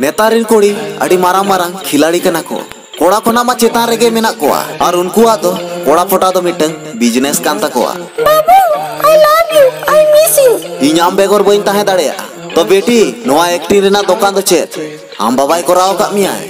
नेतारिन कोड़ी अड़ी मारा मारा खिलाड़ी कना को कोड़ा कोना मा चेतान रेगे मेना कोआ और उनकुआ दो कोड़ा फोटा दो मिटंग बिज़नेस कान तकोआ बाबू I love you I miss you ᱤᱧ ᱟᱢ ᱵᱮᱜᱚᱨ ᱵᱟᱹᱧ ᱛᱟᱦᱮᱸ ᱫᱟᱲᱮᱭᱟᱜᱼᱟ ᱛᱚ ᱵᱮᱴᱤ ᱱᱚᱣᱟ ᱮᱠᱴᱤᱝ ᱨᱮᱱᱟᱜ ᱫᱚᱠᱟᱱ ᱫᱚ ᱪᱮᱫ ᱟᱢ ᱵᱟᱵᱟᱭ ᱠᱚᱨᱟᱣ ᱟᱠᱟᱫ ᱢᱮᱭᱟᱭ